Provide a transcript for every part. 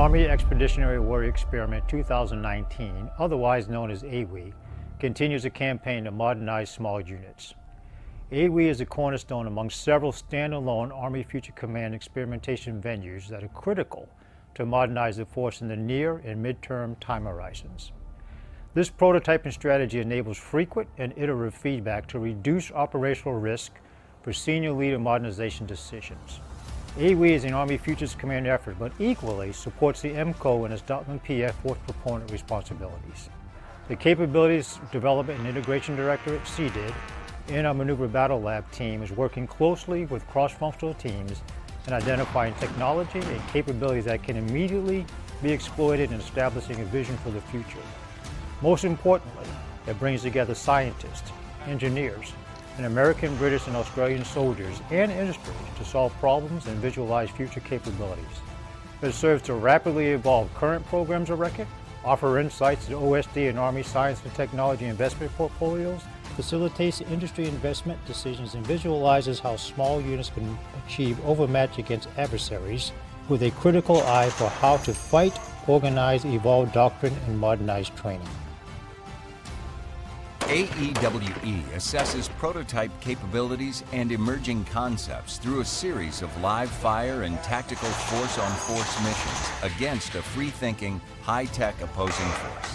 Army Expeditionary Warrior Experiment 2019, otherwise known as AWE, continues a campaign to modernize small units. AWE is a cornerstone among several standalone Army Future Command experimentation venues that are critical to modernize the force in the near and midterm time horizons. This prototyping strategy enables frequent and iterative feedback to reduce operational risk for senior leader modernization decisions. AWE is an Army Futures Command effort, but equally supports the MCO and its DOTMLPF Force Proponent responsibilities. The Capabilities Development and Integration Directorate, CDID, and our Maneuver Battle Lab team is working closely with cross-functional teams in identifying technology and capabilities that can immediately be exploited in establishing a vision for the future. Most importantly, it brings together scientists, engineers, and American, British, and Australian soldiers and industries to solve problems and visualize future capabilities. It serves to rapidly evolve current programs of record, offer insights to OSD and Army science and technology investment portfolios, facilitates industry investment decisions, and visualizes how small units can achieve overmatch against adversaries with a critical eye for how to fight, organize, evolve doctrine, and modernize training. AEWE assesses prototype capabilities and emerging concepts through a series of live fire and tactical force on force missions against a free thinking, high tech opposing force.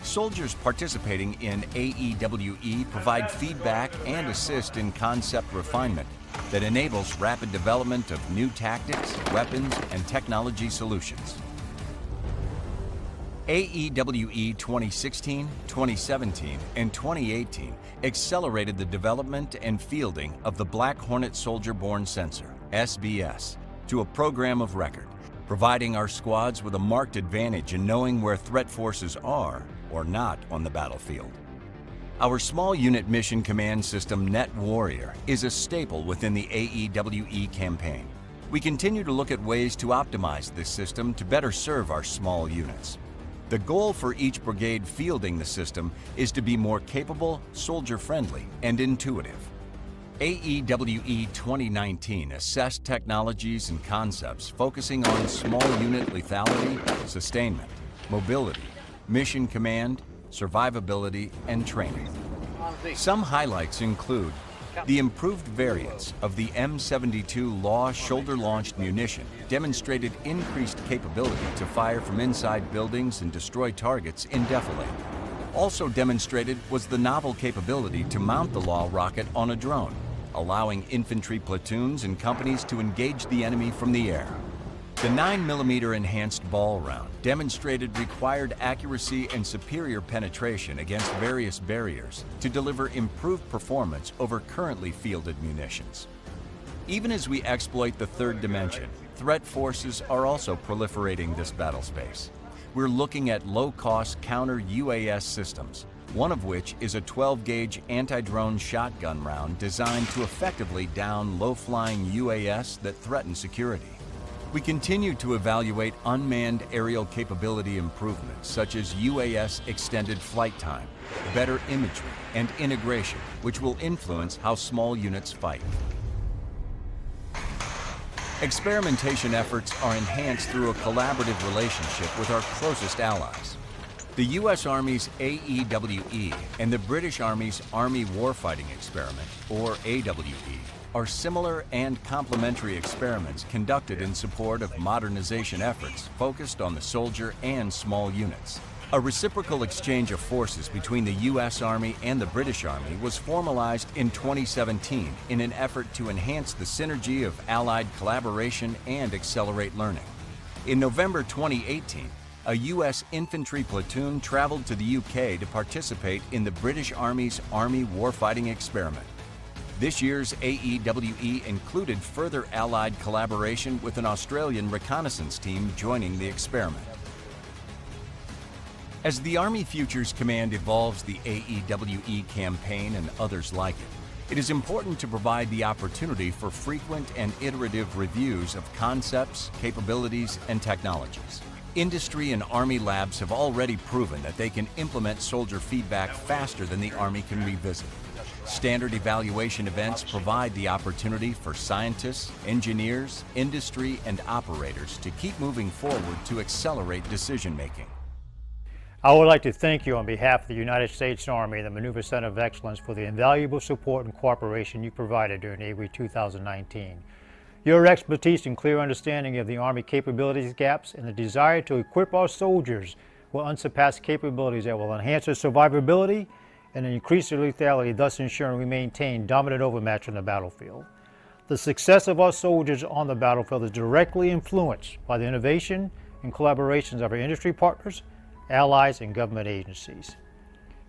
Soldiers participating in AEWE provide feedback and assist in concept refinement that enables rapid development of new tactics, weapons, and technology solutions. AEWE 2016, 2017, and 2018 accelerated the development and fielding of the Black Hornet Soldier Borne Sensor, SBS, to a program of record, providing our squads with a marked advantage in knowing where threat forces are or not on the battlefield. Our small unit mission command system, Net Warrior, is a staple within the AEWE campaign. We continue to look at ways to optimize this system to better serve our small units. The goal for each brigade fielding the system is to be more capable, soldier-friendly, and intuitive. AEWE 2019 assessed technologies and concepts focusing on small unit lethality, sustainment, mobility, mission command, survivability, and training. Some highlights include the improved variants of the M72 Law shoulder-launched munition demonstrated increased capability to fire from inside buildings and destroy targets in defilade. Also demonstrated was the novel capability to mount the Law rocket on a drone, allowing infantry platoons and companies to engage the enemy from the air. The 9mm enhanced ball round demonstrated required accuracy and superior penetration against various barriers to deliver improved performance over currently fielded munitions. Even as we exploit the third dimension, threat forces are also proliferating this battle space. We're looking at low-cost counter UAS systems, one of which is a 12-gauge anti-drone shotgun round designed to effectively down low-flying UAS that threaten security. We continue to evaluate unmanned aerial capability improvements such as UAS extended flight time, better imagery, and integration, which will influence how small units fight. Experimentation efforts are enhanced through a collaborative relationship with our closest allies. The U.S. Army's AEWE and the British Army's Army Warfighting Experiment, or AWE, are similar and complementary experiments conducted in support of modernization efforts focused on the soldier and small units. A reciprocal exchange of forces between the U.S. Army and the British Army was formalized in 2017 in an effort to enhance the synergy of Allied collaboration and accelerate learning. In November 2018, a U.S. infantry platoon traveled to the UK to participate in the British Army's Army Warfighting Experiment. This year's AEWE included further Allied collaboration with an Australian reconnaissance team joining the experiment. As the Army Futures Command evolves the AEWE campaign and others like it, it is important to provide the opportunity for frequent and iterative reviews of concepts, capabilities, and technologies. Industry and Army labs have already proven that they can implement soldier feedback faster than the Army can revisit. Standard evaluation events provide the opportunity for scientists, engineers, industry, and operators to keep moving forward to accelerate decision making. I would like to thank you on behalf of the United States Army and the Maneuver Center of Excellence for the invaluable support and cooperation you provided during AWE 2019. Your expertise and clear understanding of the Army capabilities gaps and the desire to equip our soldiers with unsurpassed capabilities that will enhance their survivability and increase their lethality, thus ensuring we maintain dominant overmatch on the battlefield. The success of our soldiers on the battlefield is directly influenced by the innovation and collaborations of our industry partners, allies, and government agencies.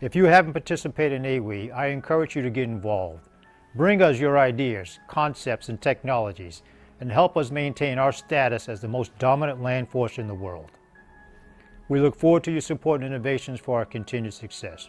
If you haven't participated in AWE, I encourage you to get involved. Bring us your ideas, concepts, and technologies, and help us maintain our status as the most dominant land force in the world. We look forward to your support and innovations for our continued success.